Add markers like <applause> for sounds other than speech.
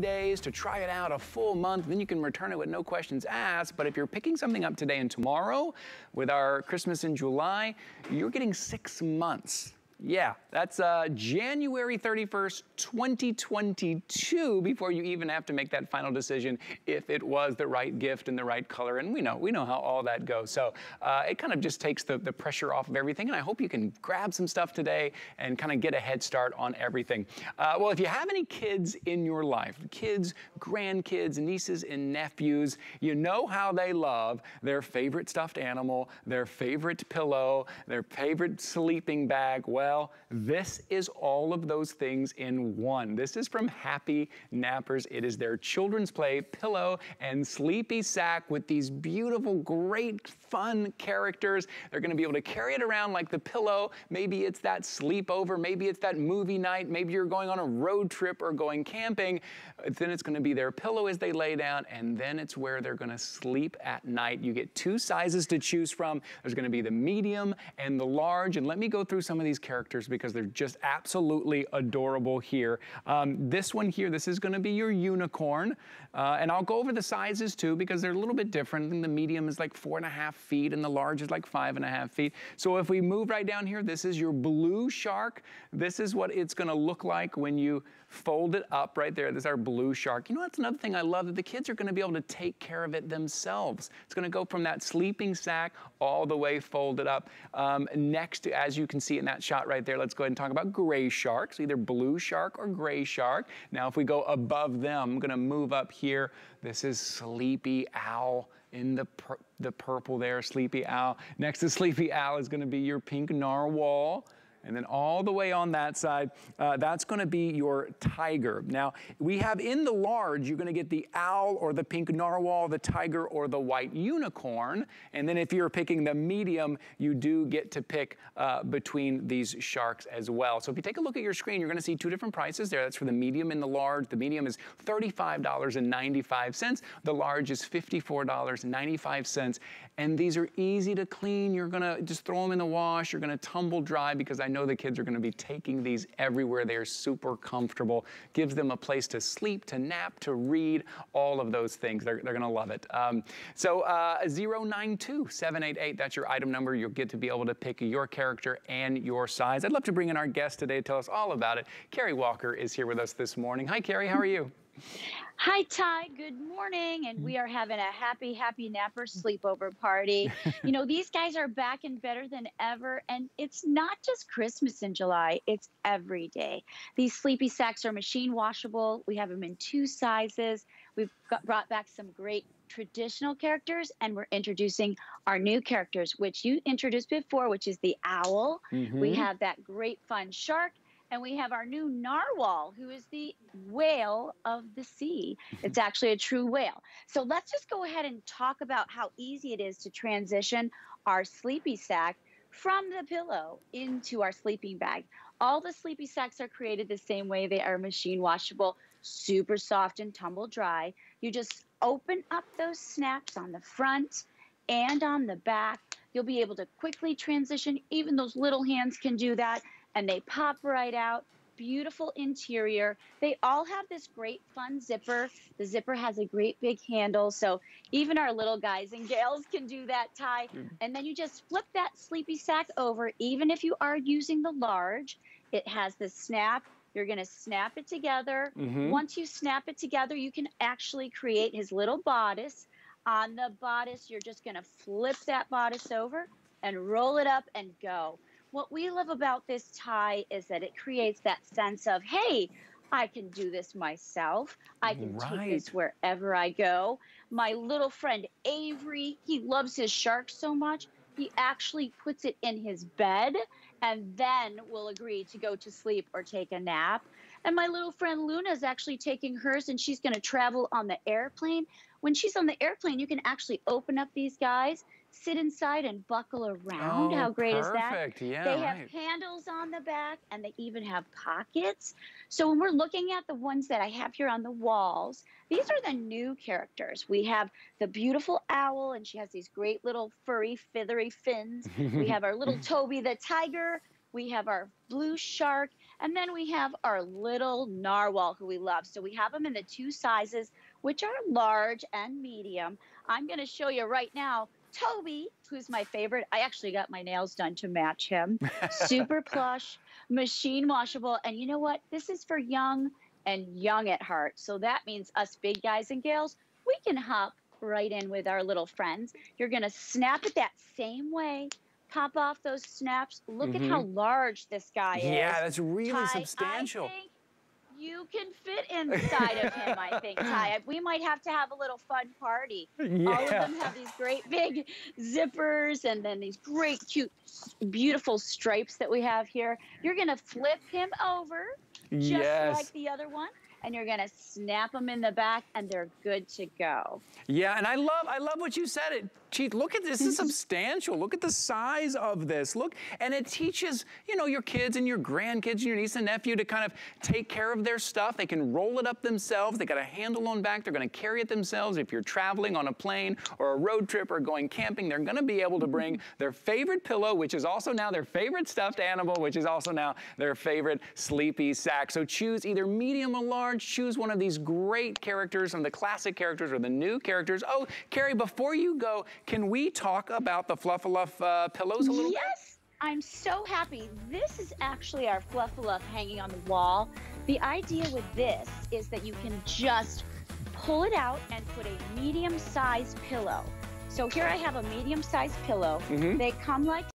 days to try it out a full month then you can return it with no questions asked. But if you're picking something up today and tomorrow with our christmas in july you're getting six months yeah, that's uh, January 31st, 2022 before you even have to make that final decision if it was the right gift and the right color. And we know, we know how all that goes. So uh, it kind of just takes the, the pressure off of everything. And I hope you can grab some stuff today and kind of get a head start on everything. Uh, well, if you have any kids in your life, kids, grandkids, nieces, and nephews, you know how they love their favorite stuffed animal, their favorite pillow, their favorite sleeping bag. Well, well, this is all of those things in one. This is from Happy Nappers. It is their children's play pillow and sleepy sack with these beautiful, great, fun characters. They're gonna be able to carry it around like the pillow. Maybe it's that sleepover, maybe it's that movie night, maybe you're going on a road trip or going camping. Then it's gonna be their pillow as they lay down, and then it's where they're gonna sleep at night. You get two sizes to choose from. There's gonna be the medium and the large, and let me go through some of these characters characters because they're just absolutely adorable here. Um, this one here, this is gonna be your unicorn. Uh, and I'll go over the sizes too because they're a little bit different. Think the medium is like four and a half feet and the large is like five and a half feet. So if we move right down here, this is your blue shark. This is what it's gonna look like when you fold it up right there. This is our blue shark. You know, that's another thing I love that the kids are gonna be able to take care of it themselves. It's gonna go from that sleeping sack all the way folded up. Um, next to, as you can see in that shot right there, let's go ahead and talk about gray sharks, either blue shark or gray shark. Now, if we go above them, I'm gonna move up here. This is Sleepy Owl in the, pur the purple there, Sleepy Owl. Next to Sleepy Owl is gonna be your pink narwhal. And then all the way on that side, uh, that's gonna be your tiger. Now, we have in the large, you're gonna get the owl or the pink narwhal, the tiger or the white unicorn. And then if you're picking the medium, you do get to pick uh, between these sharks as well. So if you take a look at your screen, you're gonna see two different prices there. That's for the medium and the large. The medium is $35.95. The large is $54.95. And these are easy to clean. You're gonna just throw them in the wash. You're gonna tumble dry because I know the kids are gonna be taking these everywhere. They are super comfortable. Gives them a place to sleep, to nap, to read, all of those things. They're, they're gonna love it. Um, so uh, 092788, that's your item number. You'll get to be able to pick your character and your size. I'd love to bring in our guest today to tell us all about it. Carrie Walker is here with us this morning. Hi, Carrie, how are you? Hi, Ty. Good morning. And we are having a happy, happy napper sleepover party. you <laughs> know, these guys are back and better than ever. And it's not just Christmas in July, it's every day. These sleepy sacks are machine washable. We have them in two sizes. We've got, brought back some great traditional characters and we're introducing our new characters, which you introduced before, which is the owl. Mm -hmm. We mm-hmm. have that great fun shark and we have our new narwhal, who is the whale of the sea. <laughs> It's actually a true whale. So let's just go ahead and talk about how easy it is to transition our sleepy sack from the pillow into our sleeping bag. All the sleepy sacks are created the same way. They are machine washable, super soft and tumble dry. You just open up those snaps on the front and on the back. You'll be able to quickly transition. Even those little hands can do that and they pop right out. Beautiful interior. They all have this great fun zipper. The zipper has a great big handle, so even our little guys and gals can do that tie. Mm. And then you just flip that sleepy sack over, even if you are using the large. It has the snap. You're going to snap it together. Mm -hmm. Once you snap it together, you can actually create his little bodice. On the bodice, you're just going to flip that bodice over and roll it up and go. What we love about this tie is that it creates that sense of, hey, I can do this myself. I can right. take this wherever I go. My little friend Avery, he loves his shark so much, he actually puts it in his bed and then will agree to go to sleep or take a nap. And my little friend Luna is actually taking hers and she's going to travel on the airplane. When she's on the airplane, you can actually open up these guys sit inside and buckle around. Oh, How great perfect. is that? Yeah, they right. have handles on the back and they even have pockets. So when we're looking at the ones that I have here on the walls, these are the new characters. We have the beautiful owl and she has these great little furry, feathery fins. we have our little <laughs> Toby the tiger. We have our blue shark And then we have our little narwhal who we love. So we have them in the two sizes, which are large and medium. I'm going to show you right now Toby, who's my favorite. I actually got my nails done to match him. <laughs> Super plush, machine washable. And you know what? This is for young and young at heart. So that means us big guys and gals, we can hop right in with our little friends. You're going to snap it that same way. Pop off those snaps. Look mm -hmm. at how mm-hmm. large this guy is. Yeah, that's really Ty, substantial. I think you can fit inside of him, I think, Ty. <laughs> We might have to have a little fun party. Yeah. All of them have these great big zippers and then these great, cute, beautiful stripes that we have here. You're going to flip him over just yes. like the other one and you're gonna snap them in the back and they're good to go. Yeah, and I love I love what you said. It Chief, look at this, this is mm-hmm. substantial. Look at the size of this. Look, and it teaches, you know, your kids and your grandkids and your niece and nephew to kind of take care of their stuff. They can roll it up themselves. They got a handle on back. They're going to carry it themselves. If you're traveling on a plane or a road trip or going camping, they're going to be able to mm-hmm. bring their favorite pillow, which is also now their favorite stuffed animal, which is also now their favorite sleepy sack. So choose either medium or large. Choose one of these great characters, and the classic characters or the new characters. Oh, Carrie, before you go, can we talk about the Fluffalouf uh, pillows a little yes. bit? Yes, I'm so happy. This is actually our Fluffalouf hanging on the wall. The idea with this is that you can just pull it out and put a medium-sized pillow. So here I have a medium-sized pillow. Mm -hmm. They come like